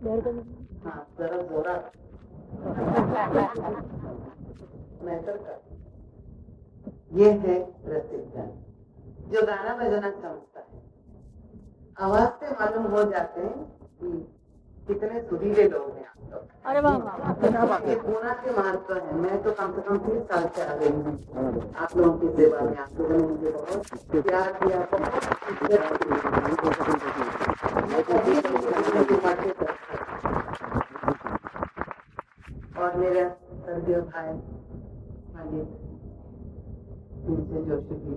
हाँ जरा जोरा का ये है रसिक जन जो गाना बजाना समझता है। आवाज़ से मालूम हो जाते हैं कि कितने सुरीले लोग हैं आप लोग। अरे वाह वाह ये पूना के महत्व है। मैं तो कम से कम तीस साल से आ गई हूँ। आप लोगों की सेवा में आप लोगों ने मुझे बहुत प्यार किया और मेरे स्वर्गीय भाई, मालिक, उनसे जोशी जी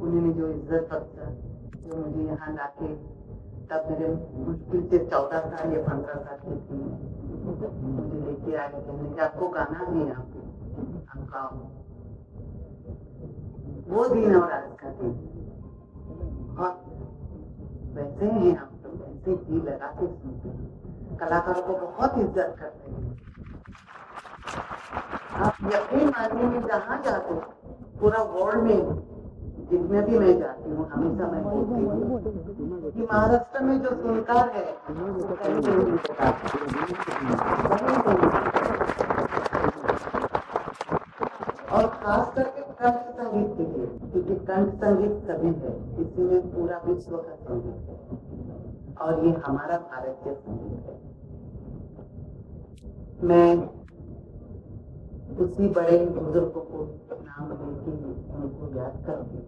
उन्होंने जो इज़्ज़त बख्शा जो मुझे यहाँ लाके, तब मेरे मुश्किल से चौदह साल या पंद्रह साल की थी। मुझे लेके आए, कहने आपको गाना है यहाँ पे हम गाओ। वो दिन और आज का दिन। बहुत वैसे ही हम लोग वैसे ही लगा के सुनते हैं कलाकारों को बहुत इज़्ज़त करते हैं आप यकीन मानिए जहाँ जाते पूरा वर्ल्ड में जितने भी मैं जाती हूँ, हमेशा मैं बोलती हूँ कि महाराष्ट्र में जो सुनकार है। और खास करके कंठ संगीत के लिए क्योंकि कंठ संगीत सभी है इसी में पूरा विश्व का संगीत है और ये हमारा भारतीय संगीत है मैं उसी बड़े बुज़ुर्ग को नाम लेके उनको याद करके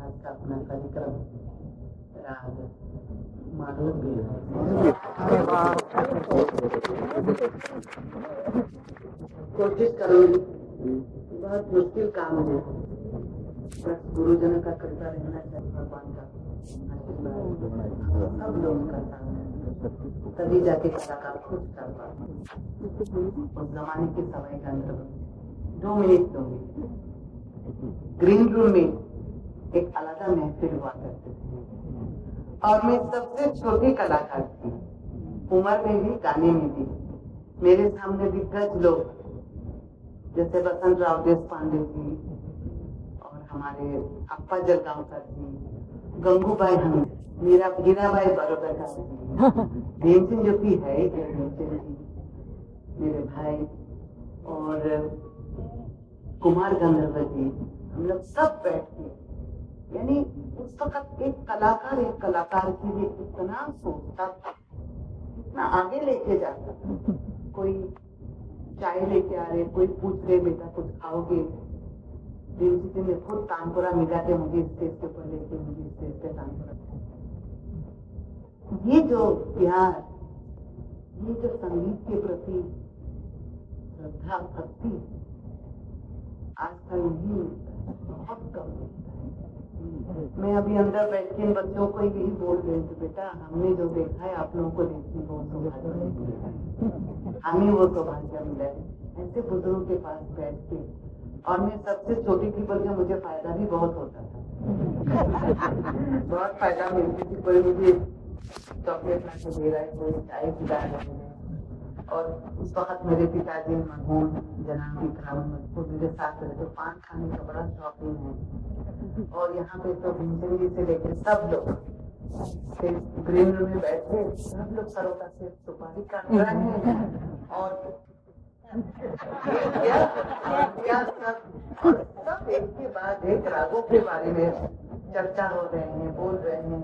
आज का अपना कार्यक्रम राग कोशिश करूँगी बहुत मुश्किल काम है। बस गुरुजनों का कृपा रहना चाहिए, भगवान का। सब लोग करता है। तभी जाके कलाकार खुद कर पाते उस जमाने के समय के अंदर दो मिनट दूँगी ग्रीन रूम में एक अलग महफिल हुआ करते थे। और मैं सबसे छोटी कलाकार थी। उम्र में भी, गाने में भी। मेरे सामने दिग्गज लोग जैसे बसंत राव देश पांडे जी और हमारे अप्पा जलगांवकर जी गंगूबाई हम मीरा हीराबाई बरोबर जी। भीमसिंह जो भी है जी मेरे भाई। और कुमार गंधर्व जी हम लोग सब बैठ। के यानी उस वक्त एक कलाकार एक कलाकार के लिए इतना सोचता था इतना आगे लेके जाता था। कोई चाय लेके आ रहे कोई पूछ रहे बेटा, कुछ खाओगे? देवजी जी ने खुद तानपुरा मिला के मुझे स्टेज के ऊपर लेके, मुझे स्टेज पे तानपुरा ये जो प्यार, ये जो संगीत के प्रति श्रद्धा, भक्ति आजकल नहीं मिलता, बहुत कम है। मैं अभी अंदर बैठ के बच्चों को यही बोल रही थी बेटा, हमने जो देखा है, आप लोगों को देखने को सौभाग्य हमें वो सौभाग्य मिला है। ऐसे बुज़ुर्गों के पास बैठ के, और मैं सबसे छोटी थी बल्कि मुझे फ़ायदा भी बहुत होता था। बहुत फ़ायदा मिलती थी, कोई मुझे चॉकलेट ला के दे रहा है, कोई चाय पिला रहा है। और उस वक्त मेरे पिताजी मरहूम जनाब विक्रम वो मेरे साथ रहते पान खाने का बड़ा शौकीन है। और यहाँ पे तो भीमचंद जी से लेकर सब लोग ग्रीन रूम में बैठे, सब लोग सरों का सिर सुपारी काट रहे हैं। और सब एक के बाद एक रागों के बारे में चर्चा हो रहे हैं, बोल रहे हैं।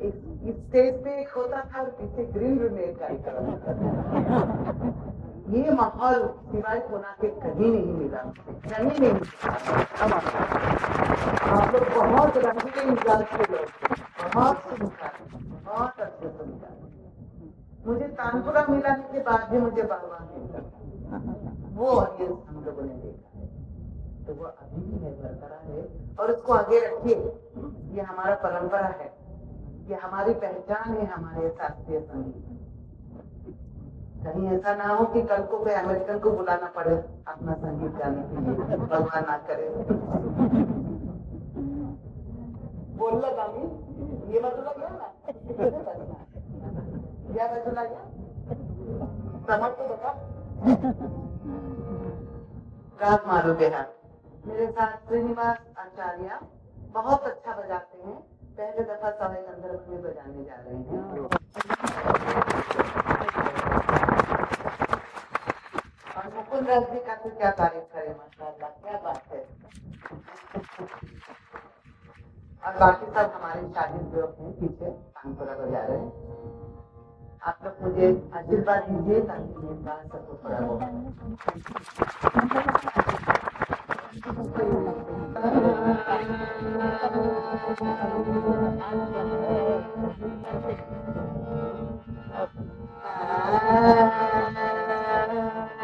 इस स्टेज पे एक होता था और पीछे ग्रीन रूम में एक कार्यक्रम ये माहौल सिवाय कोना के कहीं नहीं मिला। कहीं नहीं मिला। आप लोग बहुत रंगीले मिजाज के लोग बहुत सुनकर बहुत अच्छे सुनकर मुझे तानपुरा मिलाने के बाद भी मुझे नहीं करता वो ऑडियंस हम लोगों ने देखा तो वो अभी भी है, बरकरार है। और उसको आगे रखिए। ये हमारा परंपरा है। ये हमारी पहचान है, हमारे शास्त्रीय संगीत। कहीं ऐसा ना हो कि कल को कोई अमेरिकन को बुलाना पड़े अपना संगीत गाने के लिए। भगवान ना करे। बोल लगा ये बाजूला गया ना या बाजूला गया समझ तो बता। रात मारो बेहार मेरे साथ श्रीनिवास आचार्य बहुत अच्छा बजाते हैं। पहले दफ़ा सवाई गंधर्व में बजाने जा रहे हैं। रखने का तो क्या तारीफ़ करे माशाल्लाह क्या बात है और बाकी सब हमारे शागिर्द जो हैं पीछे कानपुरा बजा रहे हैं आप लोग मुझे आशीर्वाद दीजिए ताकि मेरे पास सबको थोड़ा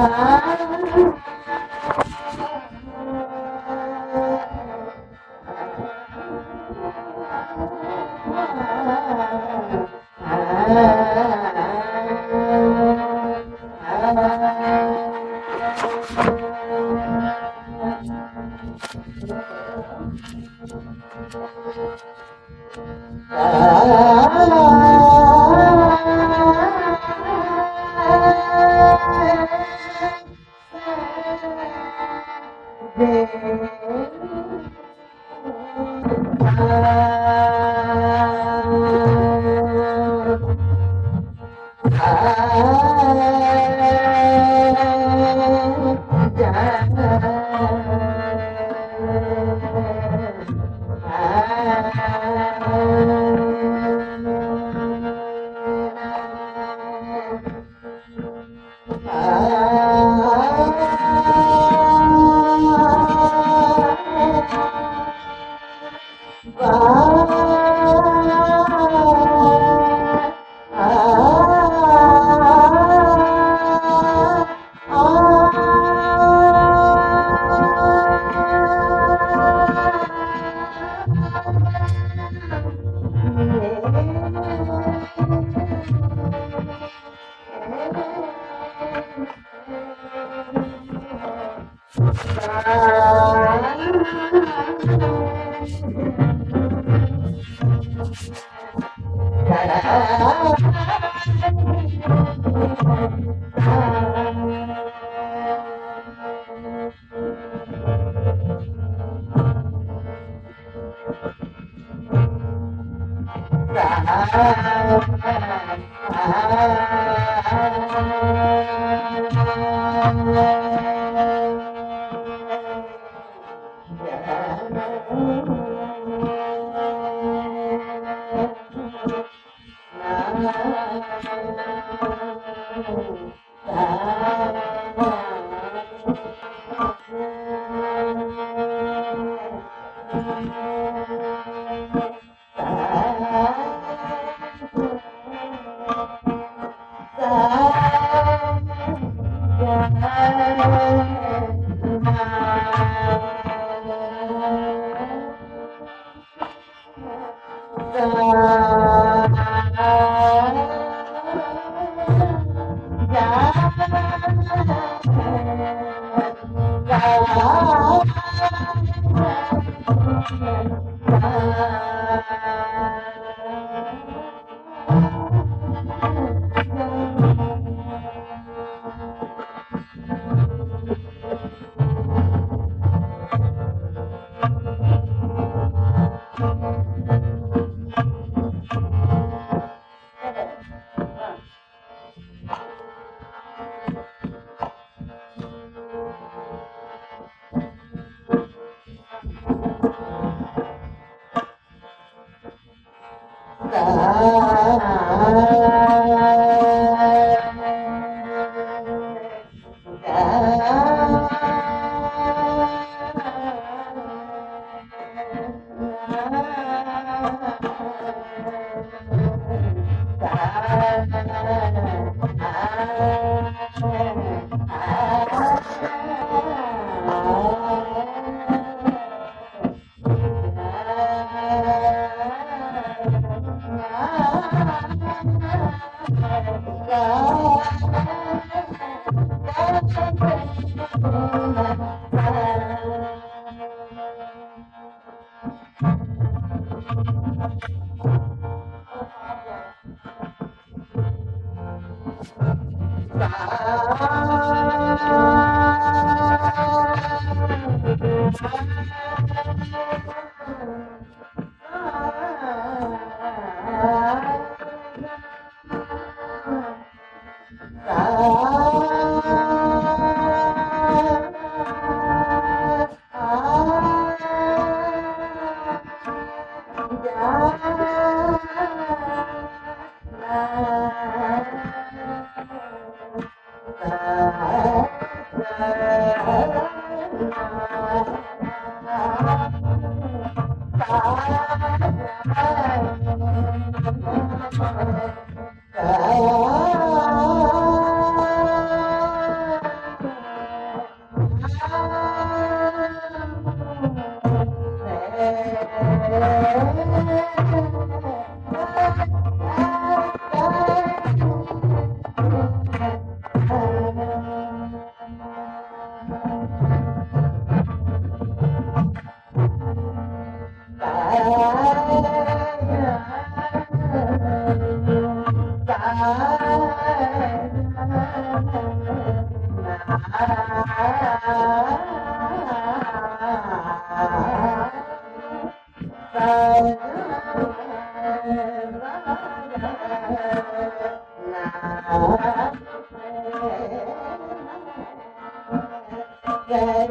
Bye. Yeah.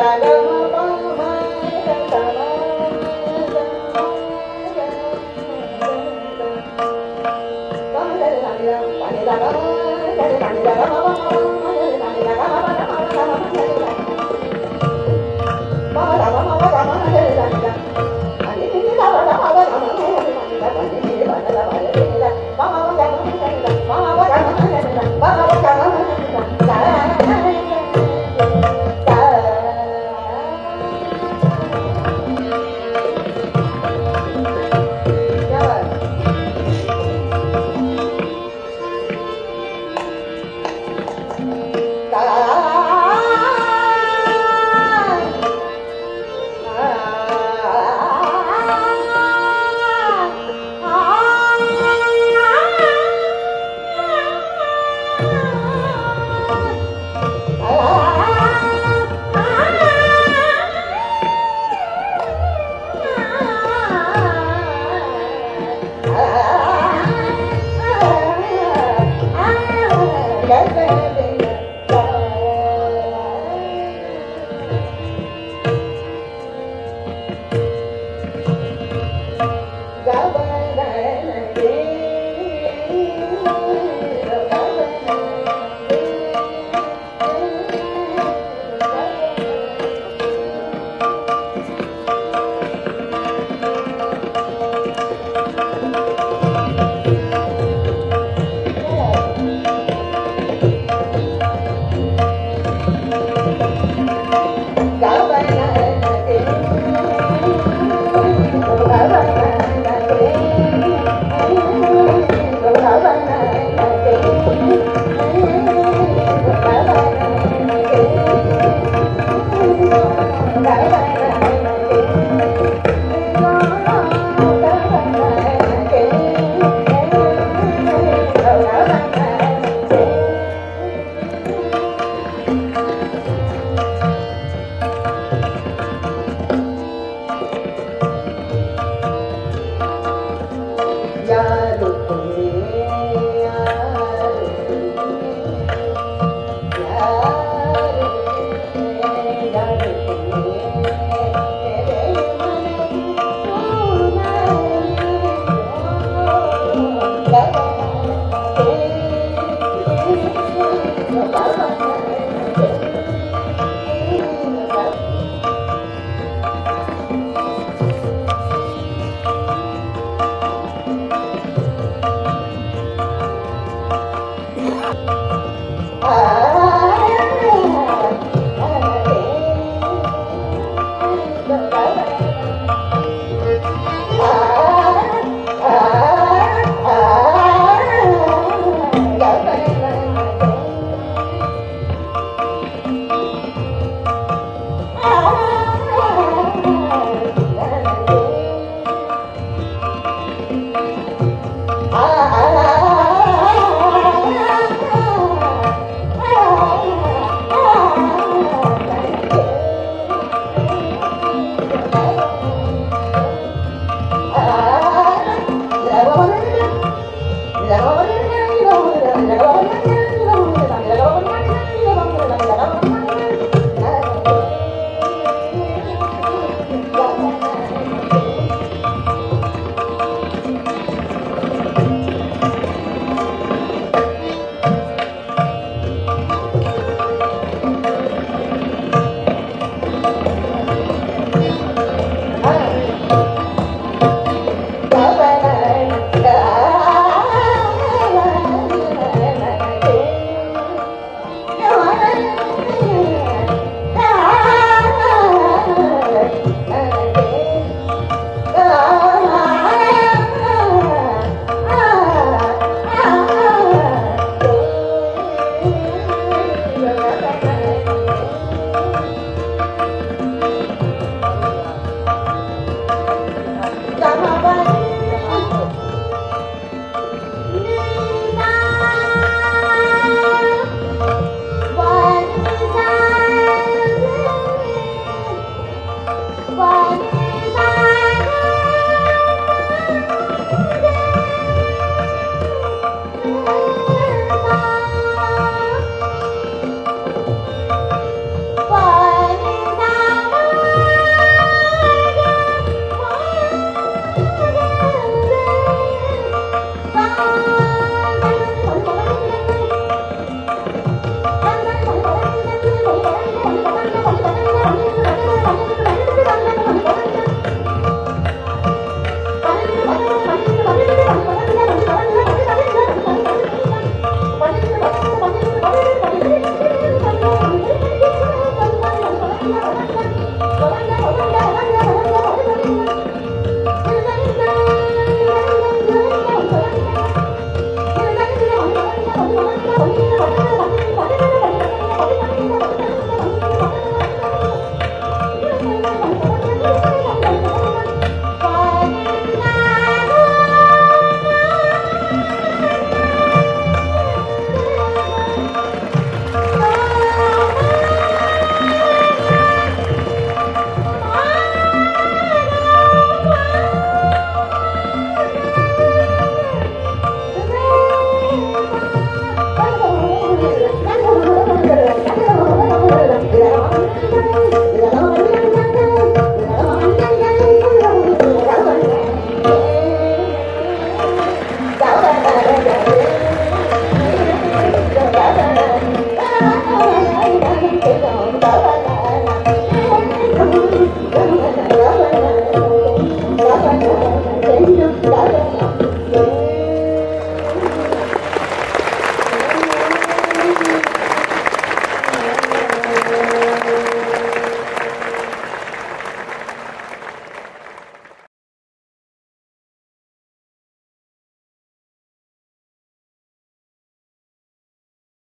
da da